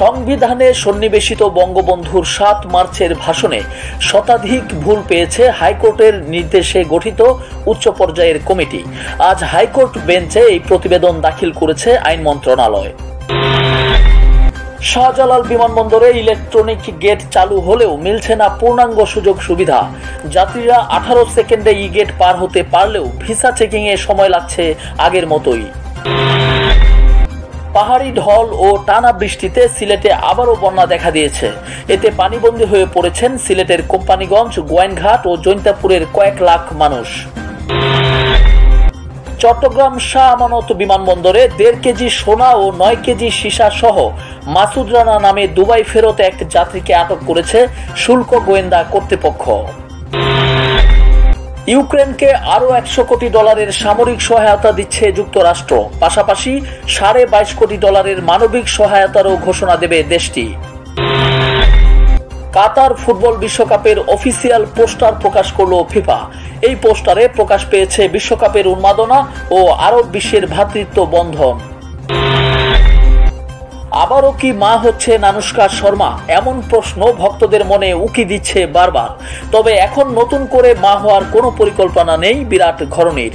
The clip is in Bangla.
সংবিধানে সন্নিবেশিত বঙ্গবন্ধুর সাত মার্চের ভাষণে শতাধিক ভুল পেয়েছে হাইকোর্টের নির্দেশে গঠিত উচ্চ পর্যায়ের কমিটি। আজ হাইকোর্ট বেঞ্চে এই প্রতিবেদন দাখিল করেছে আইন মন্ত্রণালয়। শাহজালাল বিমানবন্দরে ইলেকট্রনিক গেট চালু হলেও মিলছে না পূর্ণাঙ্গ সুযোগ সুবিধা। যাত্রীরা আঠারো সেকেন্ডে ই গেট পার হতে পারলেও ভিসা চেকিংয়ে সময় লাগছে আগের মতোই। পাহাড়ি ঢল ও টানা বৃষ্টিতে সিলেটে আবারও বন্যা দেখা দিয়েছে। এতে পানিবন্দী হয়ে পড়েছেন সিলেটের কোম্পানিগঞ্জ, গোয়েনঘাট ও জৈন্তাপুরের কয়েক লাখ মানুষ। চট্টগ্রাম শাহ আমানত বিমানবন্দরে দেড় কেজি সোনা ও নয় কেজি সীসা সহ মাসুদ রানা নামে দুবাই ফেরত এক যাত্রীকে আটক করেছে শুল্ক গোয়েন্দা কর্তৃপক্ষ। ইউক্রেনকে আরও একশো কোটি ডলারের সামরিক সহায়তা দিচ্ছে যুক্তরাষ্ট্র। পাশাপাশি সাড়ে বাইশ কোটি ডলারের মানবিক সহায়তারও ঘোষণা দেবে দেশটি। কাতার ফুটবল বিশ্বকাপের অফিসিয়াল পোস্টার প্রকাশ করল ফিফা। এই পোস্টারে প্রকাশ পেয়েছে বিশ্বকাপের উন্মাদনা ও আরব বিশ্বের ভ্রাতৃত্ব বন্ধন। আবারও কি মা হচ্ছে নানুষ্কা শর্মা? এমন প্রশ্ন ভক্তদের মনে উকি দিচ্ছে বারবার। তবে এখন নতুন করে মা হওয়ার কোনো পরিকল্পনা নেই বিরাট ঘরণীর।